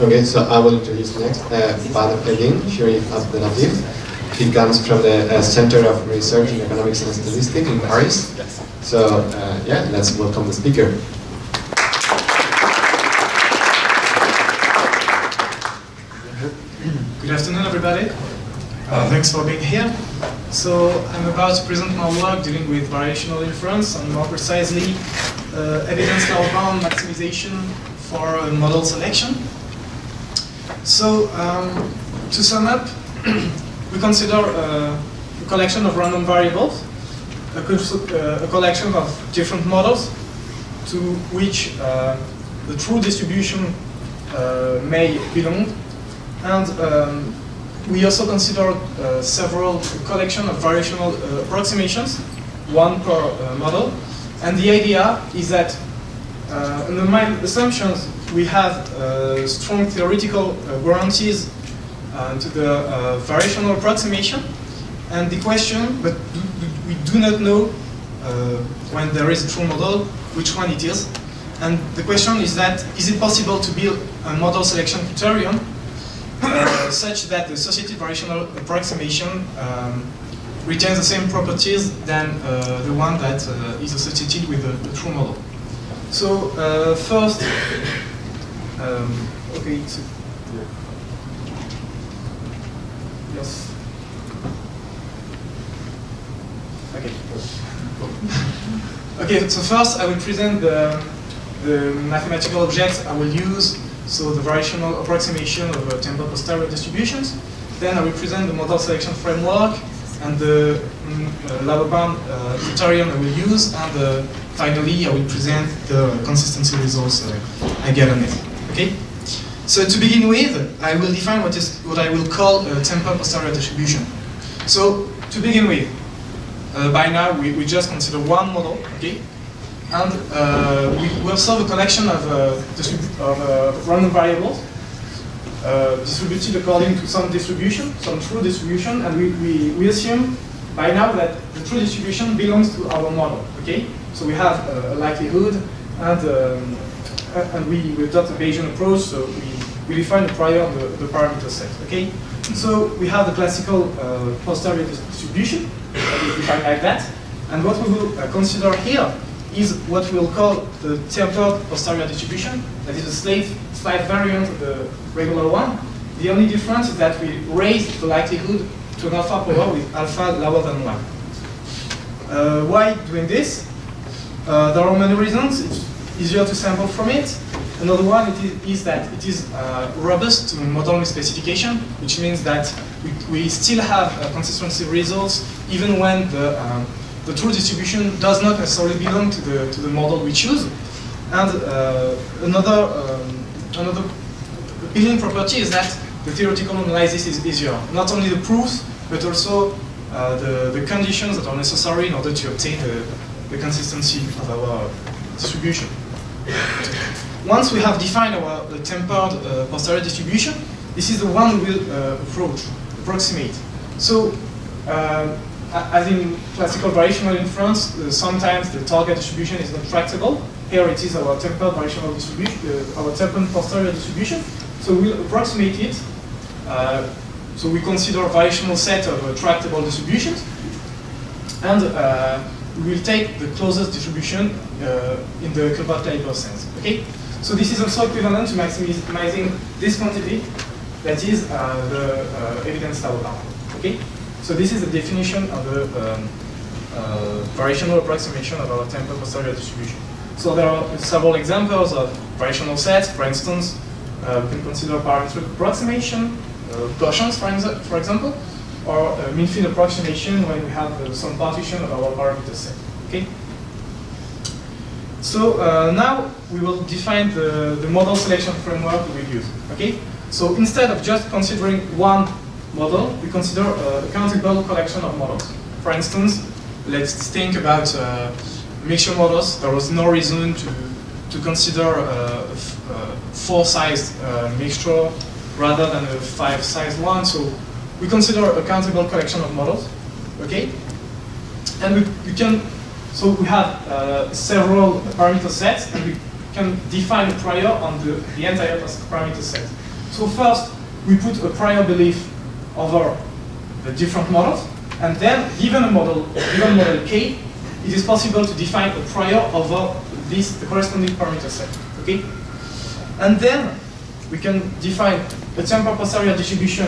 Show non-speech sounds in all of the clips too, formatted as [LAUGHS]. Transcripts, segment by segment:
Okay, so I will introduce next uh, Father Edin Sherif Abdelatif. He comes from the uh, Center of Research in Economics and Statistics in Paris. So, uh, yeah, let's welcome the speaker. Good afternoon, everybody. Uh, thanks for being here. So I'm about to present my work dealing with variational inference and more precisely uh, evidence lower-bound maximization for uh, model selection. So um, to sum up, [CLEARS THROAT] we consider uh, a collection of random variables, a, uh, a, collection of different models to which uh, the true distribution may belong and um, we also consider uh, several collection of variational uh, approximations, one per uh, model. And the idea is that uh, my assumptions, we have uh, strong theoretical uh, guarantees to the variational approximation. And the question, but do, do, we do not know when there is a true model, which one it is. And the question is that, is it possible to build a model selection criterion uh, such that the associated variational approximation um, retains the same properties than uh, the one that uh, is associated with the, the true model. So uh, first, um, okay, so, yes. Okay. Okay, so first I will present the, the mathematical objects I will use so the variational approximation of uh, tempered posterior distributions. Then I will present the model selection framework and the mm, uh, lower uh, criterion I will use, and uh, finally I will present the consistency results uh, I get on it. Okay. So to begin with, I will define what is what I will call a tempered posterior distribution. So to begin with, uh, by now we, we just consider one model. Okay. And uh, we, observe a collection of, uh, of uh, random variables uh, distributed according to some distribution, some true distribution, and we, we, we assume by now that the true distribution belongs to our model, okay? So we have a likelihood, and, um, and we, adopt a Bayesian approach, so we, we define the prior and the, the parameter set, okay? So we have the classical uh, posterior distribution, that is defined like that, and what we will uh, consider here is what we'll call the tempered posterior distribution. That is a slight, slight variant of the regular one. The only difference is that we raise the likelihood to an alpha power with alpha lower than 1. Uh, why doing this? Uh, there are many reasons. It's easier to sample from it. Another one is, is that it is uh, robust to model specification, which means that we, we still have uh, consistency results even when the um, the true distribution does not necessarily belong to the, to the model we choose. And uh, another, um, another appealing property is that the theoretical analysis is easier. Not only the proofs, but also uh, the, the conditions that are necessary in order to obtain the, the consistency of our distribution. Once we have defined our tempered uh, posterior distribution, this is the one we will uh, approach, approximate. So uh, as in classical variational inference, uh, sometimes the target distribution is not tractable. Here it is our tempered variational distribution, uh, our tempered posterior distribution. So we'll approximate it. Uh, so we consider a variational set of uh, tractable distributions. And uh, we will take the closest distribution uh, in the Kullback-Leibler sense. Okay? So this is also equivalent to maximizing this quantity, that is the evidence law. Okay? So this is the definition of the um, uh, variational approximation of our tempered posterior distribution. So there are several examples of variational sets. For instance, uh, we can consider parametric approximation, uh, Gaussians, for, for, example, or uh, mean field approximation when we have uh, some partition of our parameter set. Okay. So uh, now we will define the, the model selection framework we will use. Okay. So instead of just considering one model, we consider a countable collection of models. For instance, let's think about uh, mixture models. There was no reason to, to consider a, a four-sized uh, mixture rather than a five-sized one. So we consider a countable collection of models, okay? And we, we can, so we have uh, several parameter sets, and we can define a prior on the, the entire parameter set. So first, we put a prior belief over the different models, and then given a model, given model K, it is possible to define a prior over this the corresponding parameter set. Okay? And then we can define a tempered posterior distribution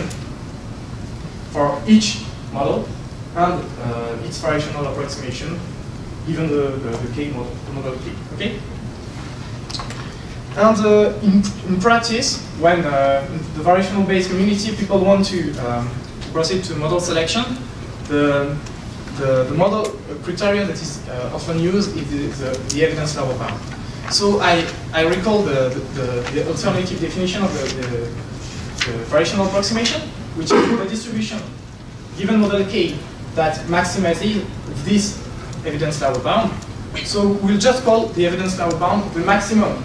for each model and uh, its variational approximation given the, the, the K model, the model K. Okay? And uh, in, in practice, when uh, the variational based community people want to um, proceed to model selection, the, the, the model criterion that is uh, often used is the, the, evidence lower bound. So I, I recall the, the, the alternative definition of the, the, the variational approximation, which is the distribution given model K that maximizes this evidence lower bound. So we'll just call the evidence lower bound the maximum.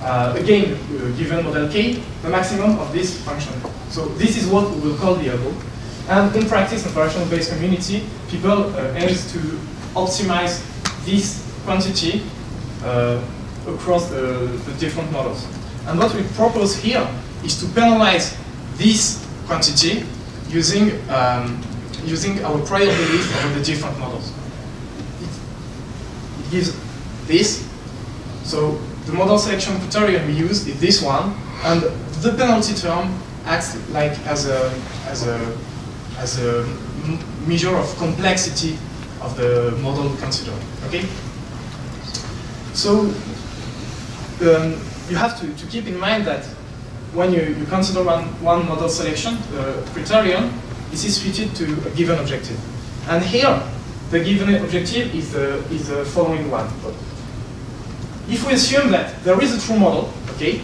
Uh, again, uh, given model K, the maximum of this function. So this is what we will call the ELBO. And in practice, in variational-based community, people uh, aims to optimize this quantity uh, across the, the different models. And what we propose here is to penalize this quantity using um, using our prior belief over the different models. It, it, gives this. So the model selection criterion we use is this one, and the penalty term acts like as a as a as a measure of complexity of the model considered. Okay. So um, you have to, to keep in mind that when you, you consider one, one model selection, the criterion, this is fitted to a given objective. And here, the given objective is the, is the following one. If we assume that there is a true model, okay,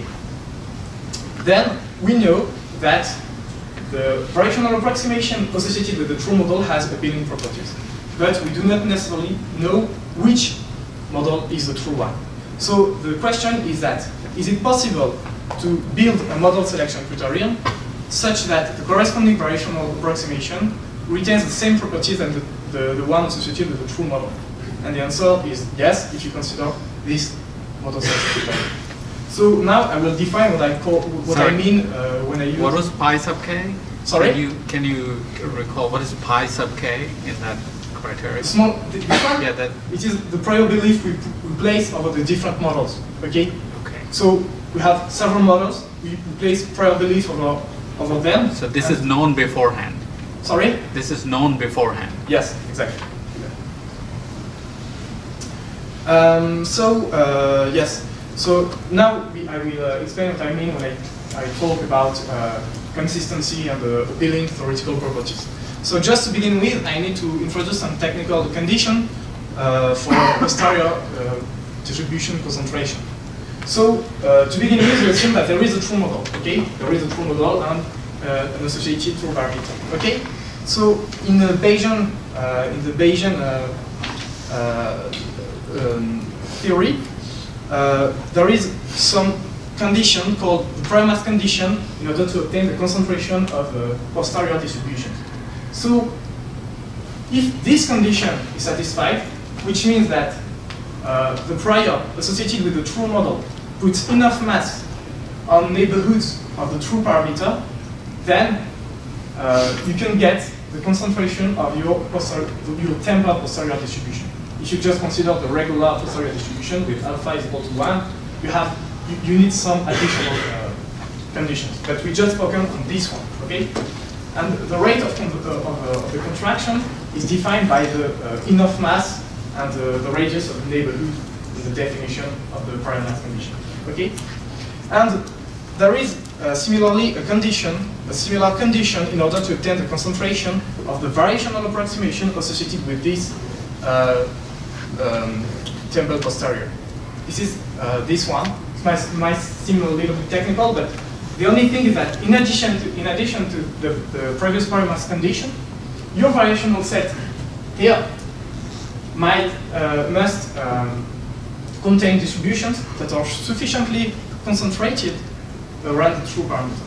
then we know that the variational approximation associated with the true model has appealing properties. But we do not necessarily know which model is the true one. So the question is that, is it possible to build a model selection criterion such that the corresponding variational approximation retains the same properties than the, the, the one associated with the true model? And the answer is yes, if you consider this model selection criterion. So now I will define what I call what Sorry. I mean uh, when I use. What was pi sub k? Sorry. Can you can you recall what is pi sub k in that criteria? Small. Yeah, that. It is the prior belief we, we place over the different models. Okay. Okay. So we have several models. We place prior belief over over them. So this is known beforehand. Sorry. This is known beforehand. Yes, exactly. Um, so uh, yes, so now we, I will uh, explain what I mean when I, I talk about uh, consistency and the appealing theoretical properties. So just to begin with, I need to introduce some technical condition uh, for [COUGHS] posterior uh, distribution concentration. So uh, to begin with, we assume that there is a true model, okay? There is a true model and uh, an associated true parameter, okay? So in the Bayesian, in the Bayesian um, theory, uh, there is some condition called the prior mass condition in order to obtain the concentration of posterior distribution. So if this condition is satisfied, which means that uh, the prior associated with the true model puts enough mass on neighborhoods of the true parameter, then uh, you can get the concentration of your, your posterior distribution. If you just consider the regular posterior distribution with alpha is equal to 1, you have you, you need some additional uh, conditions. But we just focus on this one, okay? And the rate of, of, uh, of the contraction is defined by the uh, enough mass and the, radius of the neighborhood the definition of the mass condition, okay? And there is uh, similarly a condition, a similar condition in order to obtain the concentration of the variational approximation associated with this uh, um, tempered posterior. This is uh, this one. It might, might seem a little bit technical, but the only thing is that in addition to, in addition to the, the previous mass condition, your variational set here might uh, must um, contain distributions that are sufficiently concentrated around the true parameter.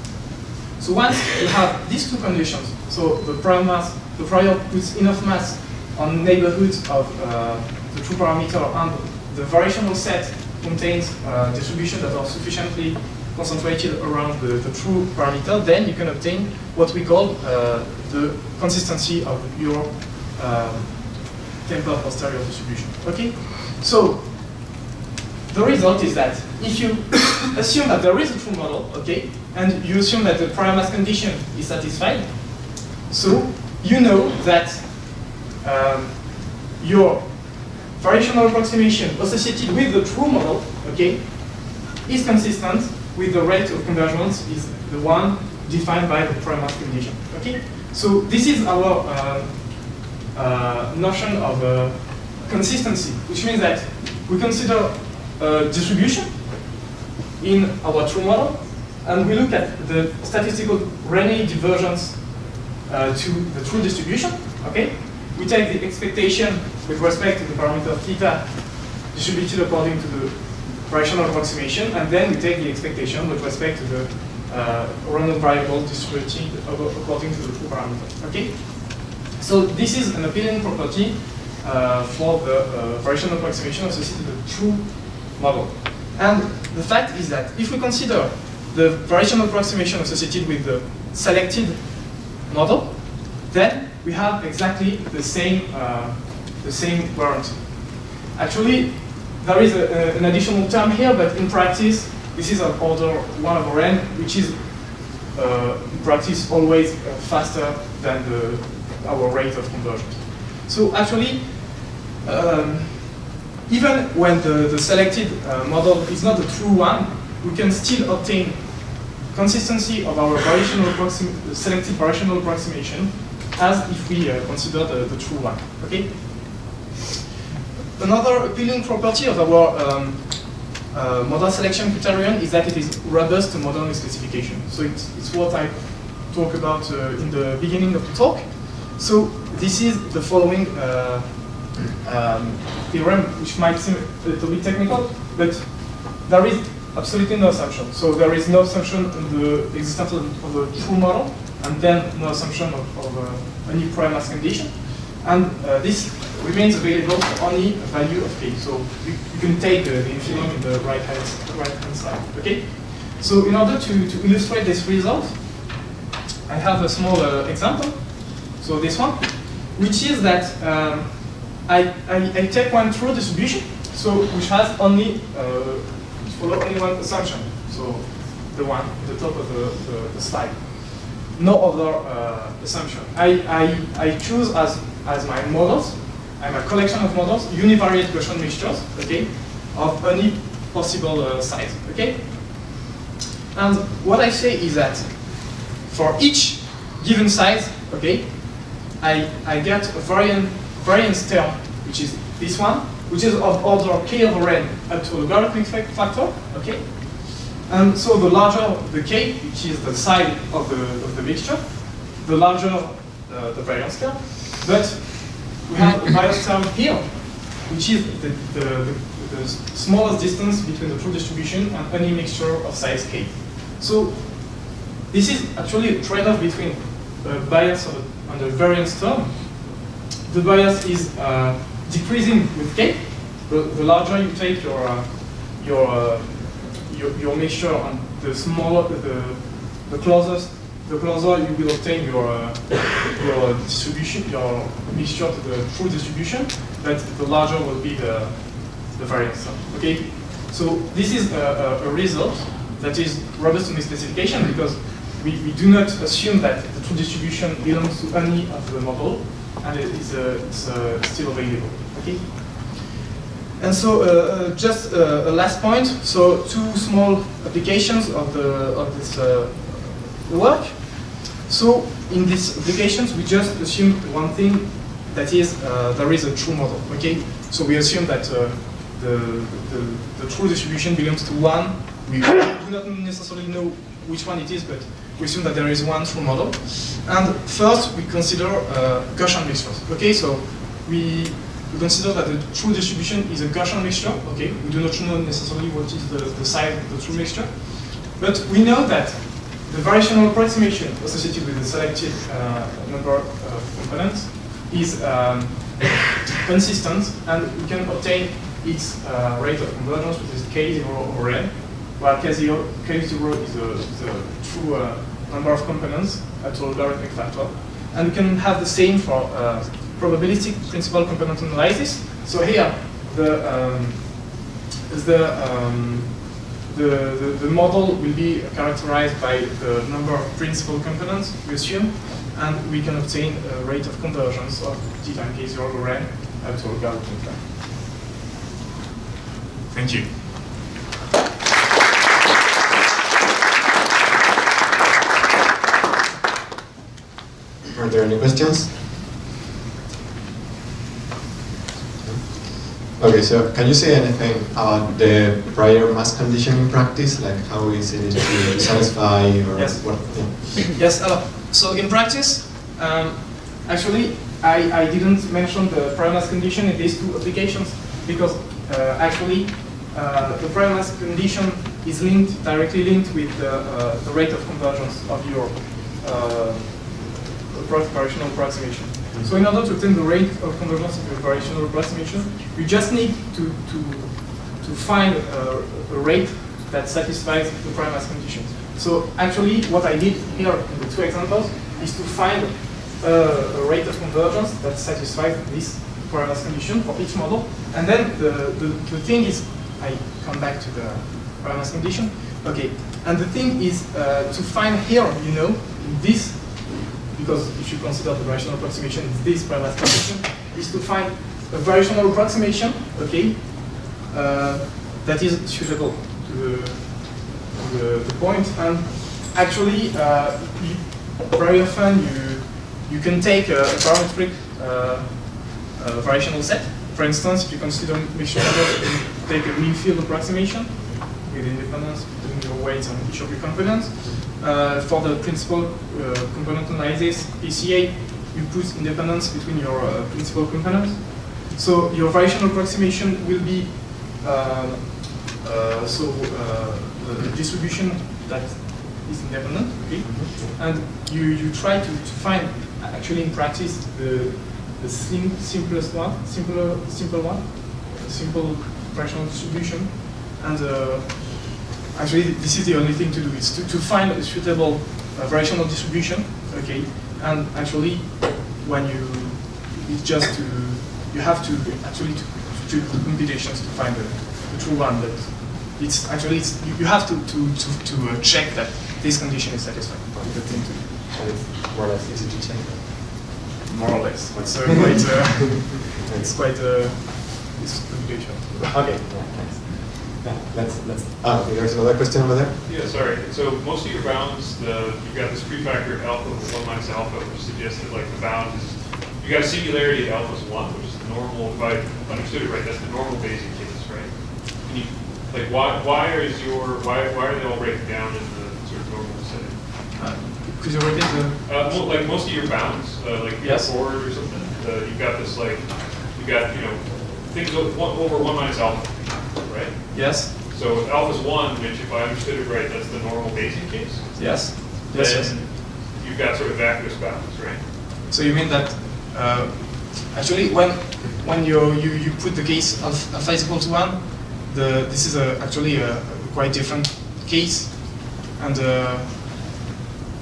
So once you have these two conditions, so the prior mass, the prior puts enough mass on neighborhoods of uh, the true parameter and the variational set contains uh, distributions that are sufficiently concentrated around the, the true parameter, then you can obtain what we call uh, the consistency of your tempered posterior distribution. Okay? So, the result is that if you [COUGHS] assume that there is a true model, okay, and you assume that the prior mass condition is satisfied, so you know that um, your variational approximation associated with the true model, okay, is consistent with the rate of convergence is the one defined by the prior mass condition. Okay, so this is our uh, uh, notion of uh, consistency, which means that we consider distribution in our true model, and we look at the statistical Rényi divergence uh, to the true distribution. Okay, we take the expectation with respect to the parameter theta distributed according to the rational approximation, and then we take the expectation with respect to the uh, random variable distributed according to the true parameter. Okay, so this is an opinion property uh, for the uh, approximation associated with the true model. And the fact is that if we consider the variational approximation associated with the selected model, then we have exactly the same, uh, the same warranty. Actually, there is a, a, an additional term here, but in practice, this is an order 1 over n, which is uh, in practice always uh, faster than the, our rate of convergence. So actually, um, even when the, the selected uh, model is not the true one, we can still obtain consistency of our variational selected variational approximation as if we uh, consider the, the, true one. Okay. Another appealing property of our um, uh, model selection criterion is that it is robust to model specification. So it's, it's what I talk about uh, in the beginning of the talk. So this is the following uh, um, theorem, which might seem a little bit technical, but there is absolutely no assumption. So there is no assumption on the existence of, a true model, and then no assumption of, of uh, any prior mass condition. And uh, this remains available for only a value of k. So you, you can take the, the infimum in the right hand, right hand side. Okay. So in order to, to illustrate this result, I have a small uh, example. So this one, which is that um, I, I, I, take one true distribution, so which has only uh, follow only one assumption. So the one at the top of the, the, the slide. No other uh, assumption. I, I, I choose as, as my models, I'm a collection of models, univariate Gaussian mixtures, okay, of any possible uh, size, okay? And what I say is that for each given size, okay, I, I get a variant variance term, which is this one, which is of order k over n up to a logarithmic factor, okay? And so the larger the k, which is the side of the, of the mixture, the larger uh, the variance term. But we have a variance term here, which is the, the, the, the smallest distance between the true distribution and any mixture of size k. So this is actually a trade-off between a bias and a variance term the bias is uh, decreasing with k. The, the, larger you take your uh, your, uh, your, your mixture, and the smaller the the closest the closer you will obtain your uh, your distribution, your mixture to the true distribution, but the larger will be the the variance. Okay, so this is a, a, a result that is robust to the specification because we, we do not assume that the true distribution belongs to any of the model, and it is uh, it's, uh, still available. Okay. And so, uh, uh just uh, a last point. So, two small applications of the of this uh, work. So, in these applications, we just assume one thing that is there is a true model. Okay. So we assume that the, the, the true distribution belongs to one. We do not necessarily know which one it is, but we assume that there is one true model. And first, we consider uh, Gaussian mixtures. Okay, so we, we consider that the true distribution is a Gaussian mixture. Okay, we do not know necessarily what is the, the size of the true mixture, but we know that the variational approximation associated with the selected uh, number of components is um, consistent, and we can obtain its uh, rate of convergence, which is k0 over n, while K0, K0 is a true uh, number of components at logarithmic factor. And we can have the same for uh, probabilistic principal component analysis. So here, the, um, the, um, the, the, the, model will be characterized by the number of principal components, we assume, and we can obtain a rate of convergence of t times k0 over n at a logarithmic. Thank you. Are there any questions? Okay, so can you say anything about the prior mass condition in practice? Like how easy it is to satisfy or yes. what? Yeah. Yes, uh, so in practice, um, actually, I, I didn't mention the prior mass condition in these two applications because uh, actually uh, the prior mass condition is linked, directly linked with the, uh, the rate of convergence of your approximation. So in order to obtain the rate of convergence of your variational approximation, you just need to, to, to find a, a rate that satisfies the prior mass condition. So actually what I did here in the two examples is to find a rate of convergence that satisfies this prior mass condition for each model. And then the, the, the thing is, I come back to the prior mass condition. Okay, and the thing is uh, to find here, you know, this because if you consider the variational approximation is this mass condition, is to find a variational approximation, okay, uh, that is suitable to the, the, the point. And actually, uh, you, very often you you can take a, a parametric uh, a variational set. For instance, if you consider mixture models, you take a mean field approximation with independence weights and each of your components. Uh, for the principal uh, component analysis, PCA, you put independence between your uh, principal components. So your variational approximation will be um, uh, so uh, the distribution that is independent, okay? And you, you try to, to find, actually in practice, the, the simplest one, simpler, simple one, simple fractional distribution, and uh, actually this is the only thing to do is to, to find a suitable uh, variational distribution okay? And actually when you it's just to you have to actually to, to do computations to find the, the, true one that it's actually it's, you, you have to to to, to uh, check that this condition is satisfied the thing to do and it's more or less easy to check more or less. It's uh, quite uh, [LAUGHS] it's quite uh, it's computation okay yeah, thanks yeah, let's, let's, oh, okay, there's another question over there. Yeah, sorry. So most of your bounds, the, you've got this prefactor alpha with 1 minus alpha, which suggests that like the bound is, you got a singularity at alpha is 1, which is the normal, if I understood it right, that's the normal Bayesian case, right? Can you, like why, why is your, why, why are they all breaking down in the sort of normal setting? Uh, could you repeat the? Uh, well, like most of your bounds, uh, like yes. forward or something, uh, you've got this like, you've got, you know, things over 1 minus alpha right? Yes. So if alpha is 1, which if I understood it right, that's the normal Bayesian case? Yes. Yes, yes. you've got sort of vacuous bounds, right? So you mean that uh, actually when when you, you, you put the case of alpha is equal to 1, the, this is a, actually a, a quite different case. And uh,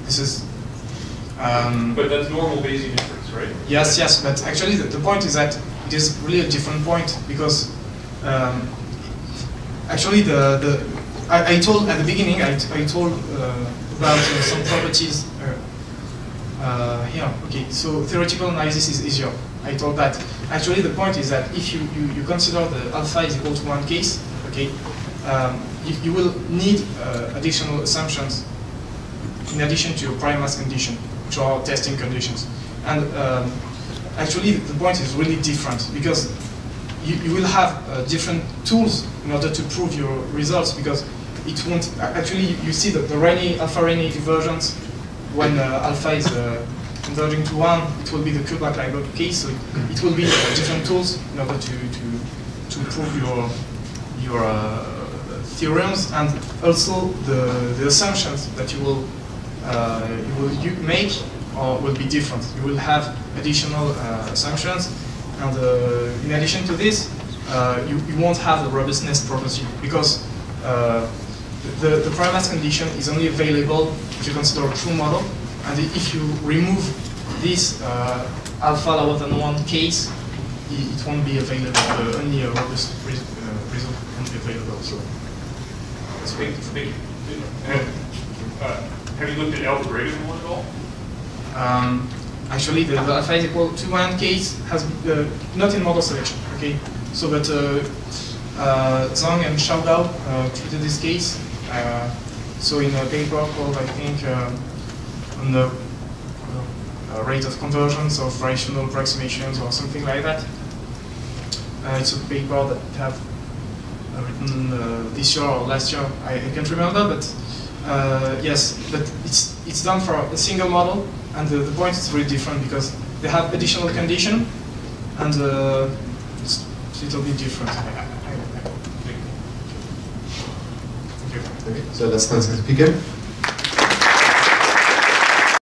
this is... Um, but that's normal Bayesian inference, right? Yes, yes, but actually the, the point is that it is really a different point because um, actually the, the I, I, told at the beginning I, I told uh, about uh, some properties uh, uh, here. Okay so theoretical analysis is easier. I told that. Actually the point is that if you, you, you consider the alpha is equal to one case okay um, you, you, will need uh, additional assumptions in addition to your prior mass condition which are testing conditions. And um, actually the point is really different because you, you will have uh, different tools in order to prove your results because it won't, actually you see that the Rényi, alpha Rényi divergence when uh, alpha is uh, converging to one, it will be the Kullback-Leibler case, so it, will be uh, different tools in order to, to, to prove your, your uh, theorems and also the, the assumptions that you will, uh, you will make will be different. You will have additional assumptions and uh, in addition to this, uh, you, you won't have the robustness property because uh, the, the prior mass condition is only available if you consider a true model, and if you remove this uh, alpha lower than one case, it, it won't be available. Uh, only a robust uh, result won't be available. So Speak, speak, have, uh, have you looked at alpha greater than one at all? um, actually, the, the alpha is equal to one case has uh, not in model selection. Okay, so but uh, uh, Zhang and Chao Gao uh, treated this case. Uh, so in a paper called, I think, on the rate of convergence of rational approximations or something like that. It's a paper that have written this year or last year. I, I can't remember, but yes, but it's it's done for a single model, and the, the point is really different because they have additional condition, and uh, it's a little bit different. Okay, so let's the speaker.